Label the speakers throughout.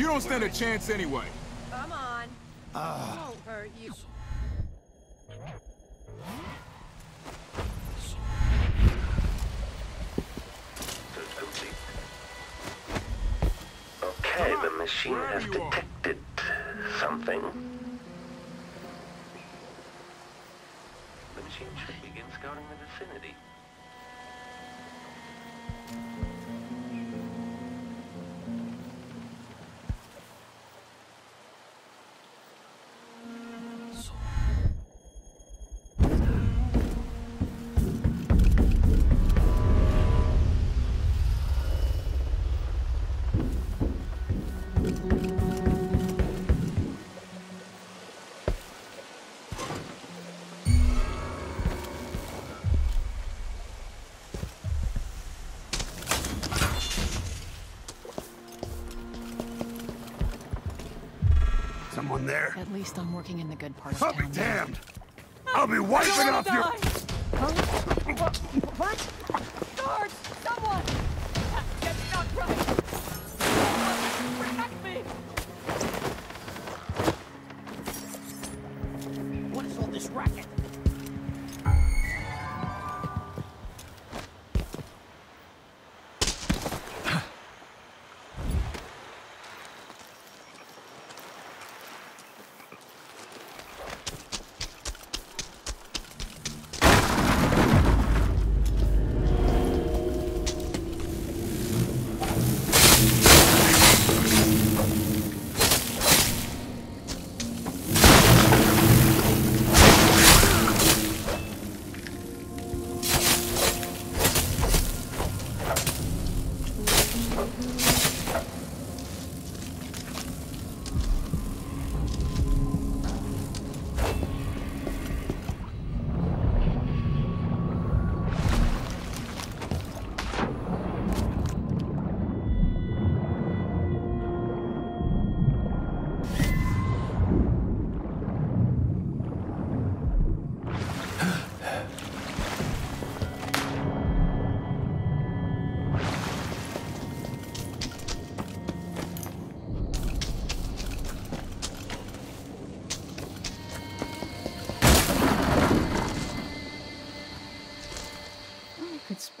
Speaker 1: You don't stand a chance anyway.
Speaker 2: Come on. Ah. Won't hurt you.
Speaker 3: Okay, the machine has
Speaker 1: Wherever you are.
Speaker 3: detected something. The machine should begin scouting the vicinity.
Speaker 4: There?
Speaker 5: At least I'm working in the good part of
Speaker 4: I'll be
Speaker 5: town.
Speaker 4: damned! I'll be wiping off your...
Speaker 2: What? Guards! Someone! Get not right! Protect me!
Speaker 6: What is all this racket?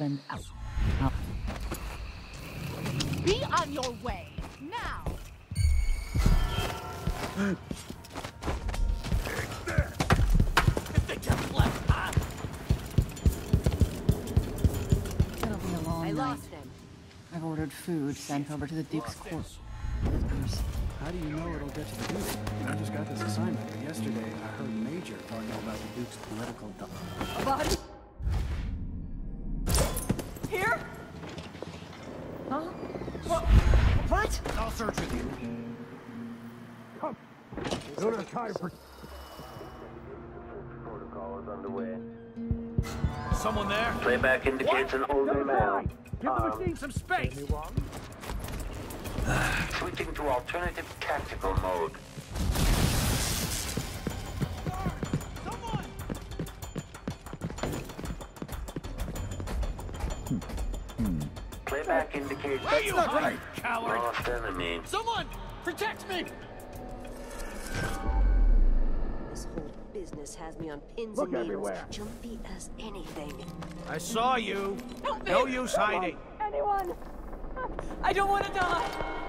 Speaker 5: I could spend hours.
Speaker 2: Be on your way! Now!
Speaker 6: If they just left, huh?
Speaker 5: It'll be a long
Speaker 2: I
Speaker 5: night.
Speaker 2: lost him.
Speaker 5: I've ordered food sent over to the Duke's court.
Speaker 7: How do you know it'll get to the Duke? I just got this assignment, yesterday I heard Major talking about the Duke's political du-
Speaker 2: A body?
Speaker 4: Search with you. Come. I don't have time for...
Speaker 3: Protocol is underway.
Speaker 6: Someone there?
Speaker 3: Playback indicates an older male.
Speaker 6: Give the machine um, some space!
Speaker 3: Switching to alternative tactical mode. Playback indicates
Speaker 6: Where you hide, coward?
Speaker 3: lost enemy.
Speaker 6: Someone! Protect me!
Speaker 2: This whole business has me on pins
Speaker 4: Look
Speaker 2: and needles.
Speaker 4: everywhere.
Speaker 2: Jumpy as anything.
Speaker 6: I saw you.
Speaker 2: Help me!
Speaker 6: No use hiding.
Speaker 2: Anyone! I don't want to die!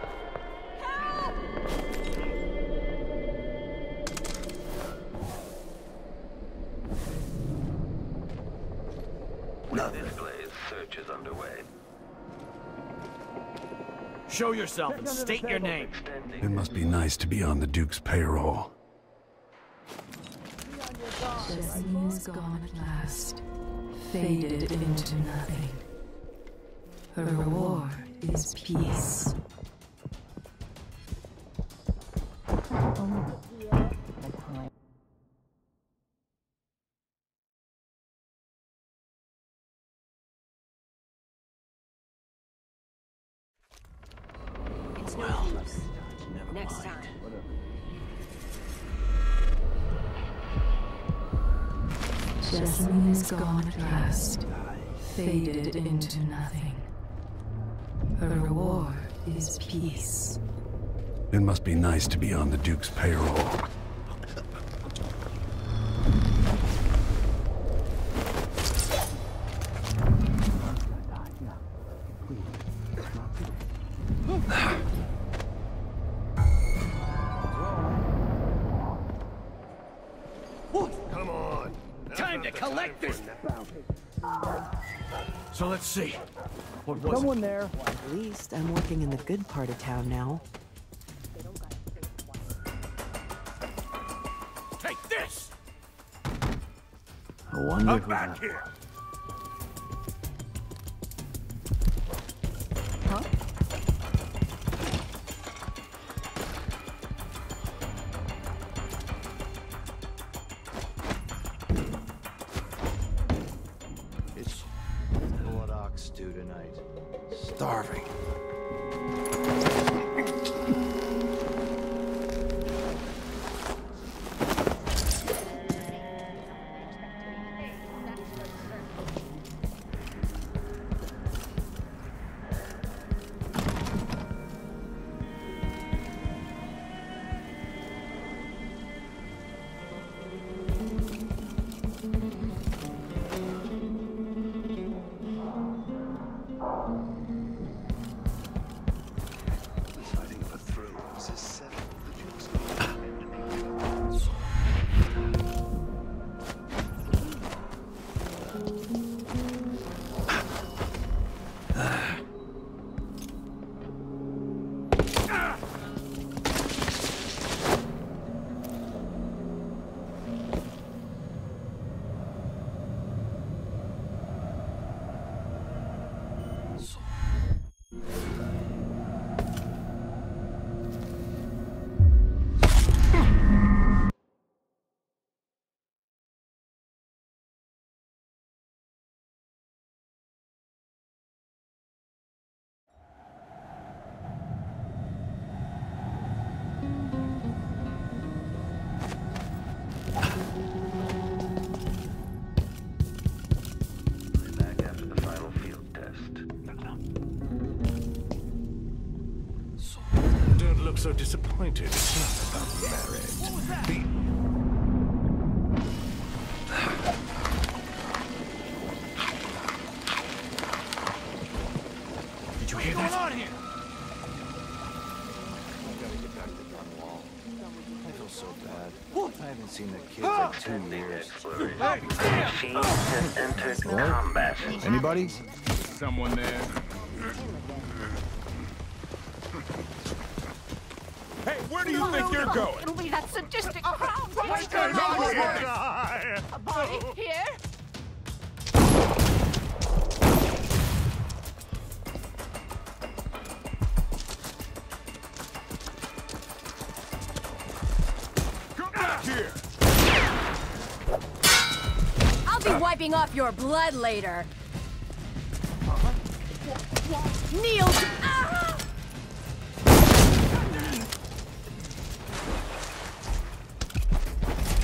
Speaker 6: Show yourself and state your name.
Speaker 4: It must be nice to be on the Duke's payroll.
Speaker 8: Destiny is gone at last, faded into nothing. Her reward is peace. Faded into nothing. Her reward is peace.
Speaker 4: It must be nice to be on the Duke's payroll.
Speaker 9: See. What was
Speaker 1: Someone there.
Speaker 10: At least I'm working in the good part of town now.
Speaker 11: Take this.
Speaker 9: I wonder
Speaker 1: Come back here. Don't look so disappointed. It's not about marriage.
Speaker 9: Did you hear
Speaker 11: What's
Speaker 9: that?
Speaker 11: What's going on here?
Speaker 12: I gotta get back to Dunwall. I feel so bad. What? I haven't seen the kids like two years.
Speaker 3: Exploration. Machine has entered combat.
Speaker 12: Anybody?
Speaker 1: Someone there. Hey, where do you think you're going?
Speaker 2: It'll be that sadistic crowd.
Speaker 1: What's going on here?
Speaker 2: A body here. Wiping off your blood later. Kneel. Ah!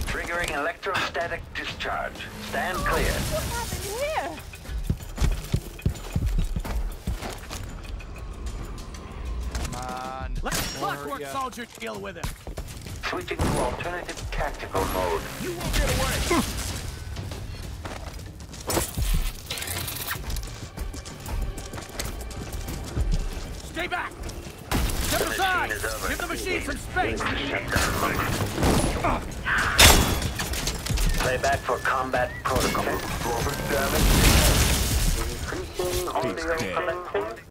Speaker 3: Triggering electrostatic discharge. Stand clear.
Speaker 2: What happened here?
Speaker 12: Come on.
Speaker 11: Let Clockwork Soldier deal with him.
Speaker 3: Switching to alternative tactical mode.
Speaker 1: You won't get away!
Speaker 3: is over.
Speaker 11: Give the machine some space.
Speaker 3: Shutdown mode. Play back for combat protocol. damage. Increasing audio connectivity.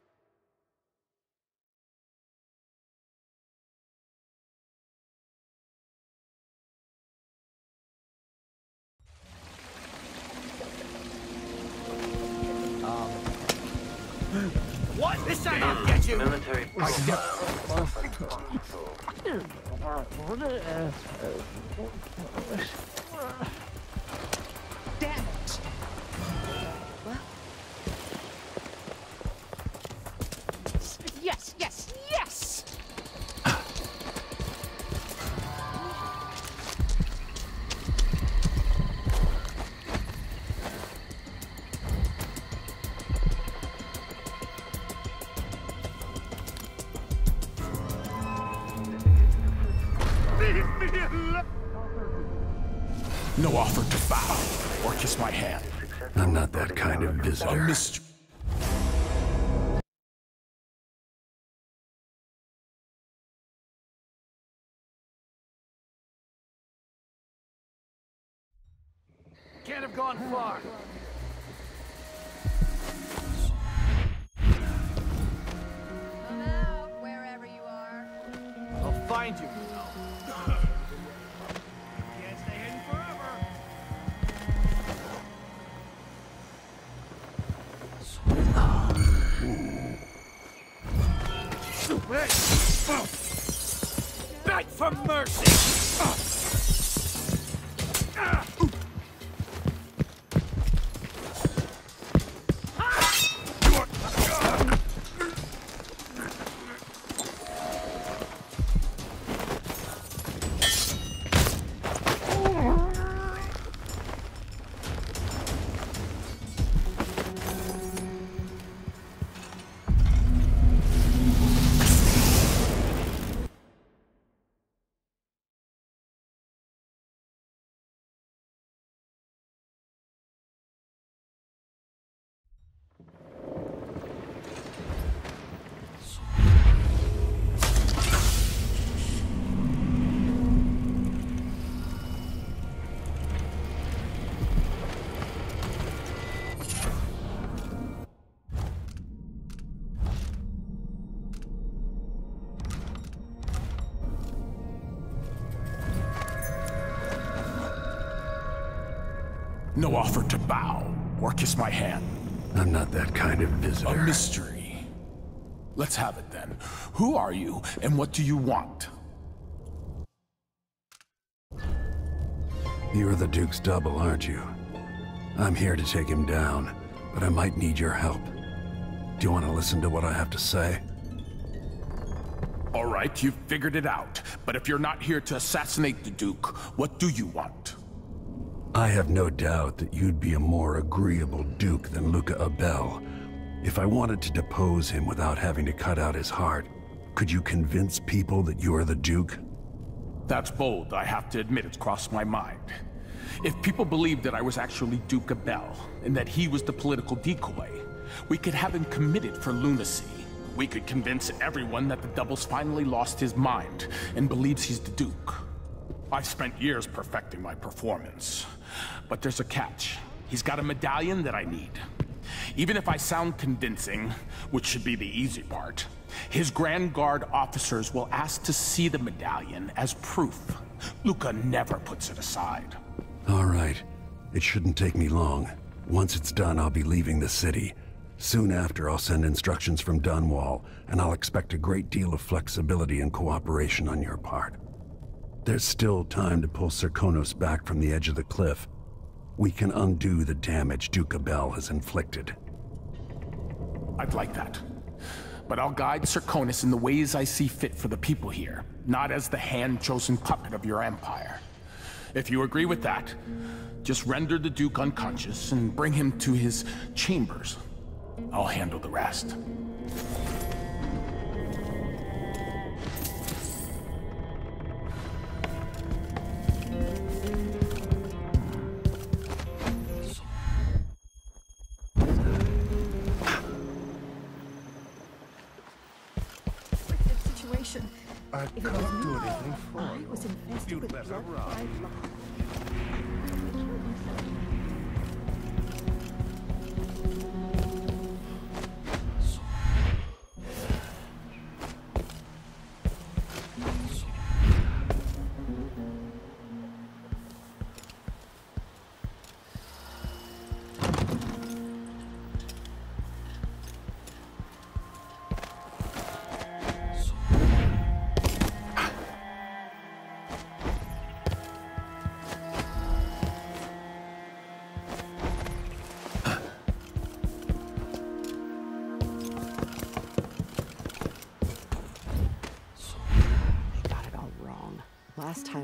Speaker 11: What? This time I'll get you.
Speaker 3: Military
Speaker 10: Damn
Speaker 2: Yes, yes, yes.
Speaker 11: No offer to bow or kiss my hand.
Speaker 4: I'm not that kind of visitor.
Speaker 11: Beg oh. for mercy! Oh. No offer to bow or kiss my hand.
Speaker 4: I'm not that kind of visitor.
Speaker 11: A mystery. Let's have it then. Who are you and what do you want?
Speaker 4: You're the Duke's double, aren't you? I'm here to take him down, but I might need your help. Do you want to listen to what I have to say?
Speaker 11: All right, you've figured it out. But if you're not here to assassinate the Duke, what do you want?
Speaker 4: I have no doubt that you'd be a more agreeable Duke than Luca Abele. If I wanted to depose him without having to cut out his heart, could you convince people that you are the Duke?
Speaker 11: That's bold, I have to admit it's crossed my mind. If people believed that I was actually Duke Abele, and that he was the political decoy, we could have him committed for lunacy. We could convince everyone that the Double's finally lost his mind, and believes he's the Duke. I've spent years perfecting my performance. But there's a catch. He's got a medallion that I need. Even if I sound convincing, which should be the easy part, his Grand Guard officers will ask to see the medallion as proof. Luca never puts it aside.
Speaker 4: All right. It shouldn't take me long. Once it's done, I'll be leaving the city. Soon after, I'll send instructions from Dunwall, and I'll expect a great deal of flexibility and cooperation on your part. There's still time to pull Serkonos back from the edge of the cliff. We can undo the damage Duke Abele has inflicted.
Speaker 11: I'd like that. But I'll guide Serkonos in the ways I see fit for the people here, not as the hand-chosen puppet of your empire. If you agree with that, just render the Duke unconscious and bring him to his chambers. I'll handle the rest.
Speaker 1: I
Speaker 5: If it
Speaker 1: can't
Speaker 5: was
Speaker 1: do anything for
Speaker 5: I
Speaker 1: you.
Speaker 5: was infested
Speaker 1: You'd
Speaker 5: with
Speaker 1: better
Speaker 5: blood
Speaker 1: run.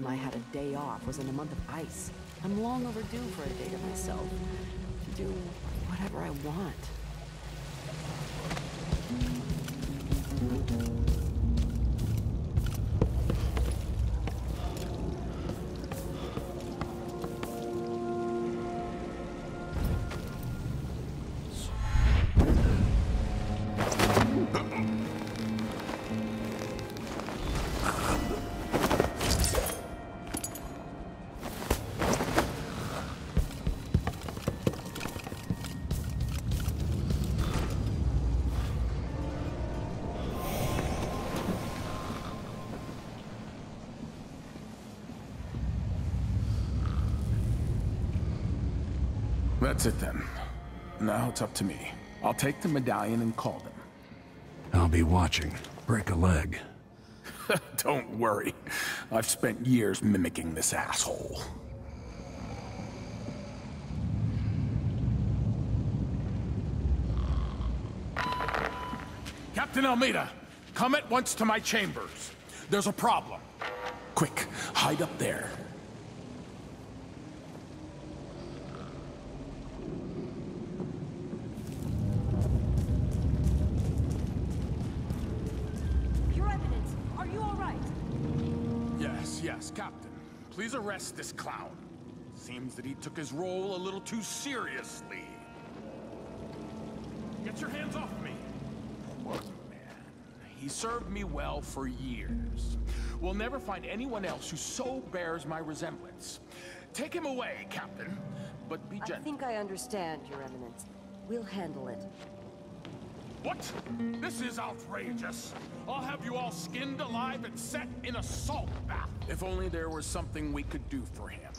Speaker 10: Time I had a day off was in a month of ice. I'm long overdue for a day to myself. To do whatever I want.
Speaker 11: That's it then. Now it's up to me. I'll take the medallion and call them.
Speaker 4: I'll be watching. Break a leg.
Speaker 11: Don't worry. I've spent years mimicking this asshole. Captain Almeida, come at once to my chambers. There's a problem. Quick, hide up there.
Speaker 2: Your Eminence, are you all right?
Speaker 11: Yes, Captain. Please arrest this clown. Seems that he took his role a little too seriously. Get your hands off me! Poor man. He served me well for years. We'll never find anyone else who so bears my resemblance. Take him away, Captain. But be gentle.
Speaker 13: I think I understand, Your Eminence. We'll handle it.
Speaker 11: What? This is outrageous. I'll have you all skinned alive and set in a salt bath. If only there was something we could do for him.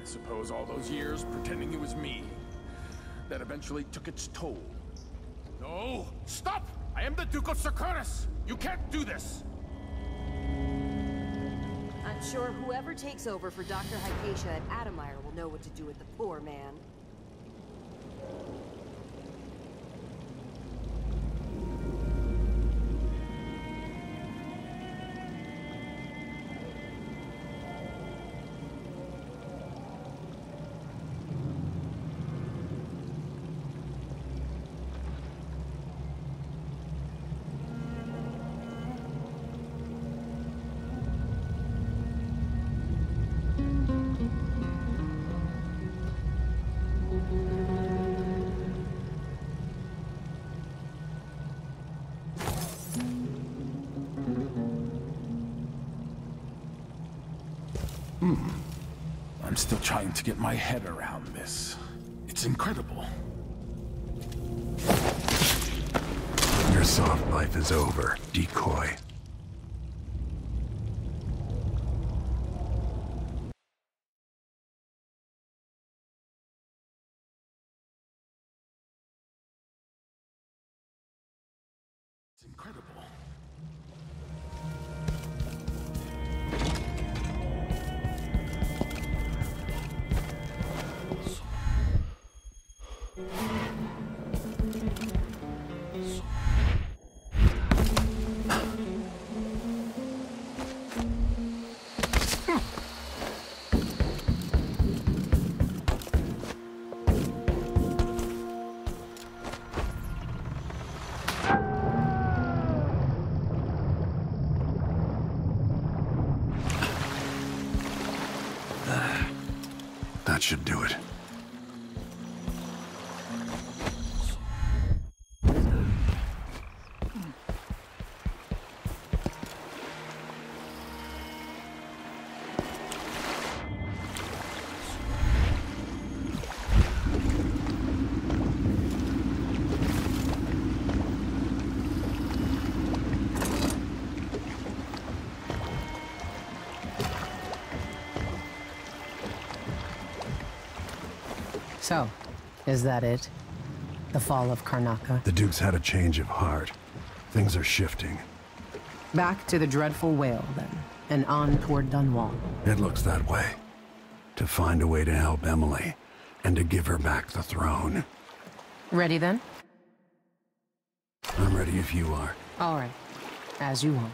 Speaker 11: I suppose all those years pretending he was me, that eventually took its toll. No! Stop! I am the Duke of Serkonos! You can't do this!
Speaker 13: I'm sure whoever takes over for Dr. Hypatia at Addermire will know what to do with the poor man.
Speaker 11: Hmm. I'm still trying to get my head around this. It's incredible.
Speaker 4: Your soft life is over, decoy. That should do it.
Speaker 14: So, is that it? The fall of Karnaca?
Speaker 4: The Duke's had a change of heart. Things are shifting.
Speaker 14: Back to the dreadful whale, then, and on toward Dunwall.
Speaker 4: It looks that way. To find a way to help Emily, and to give her back the throne.
Speaker 14: Ready then?
Speaker 4: I'm ready if you are.
Speaker 14: All right. As you want.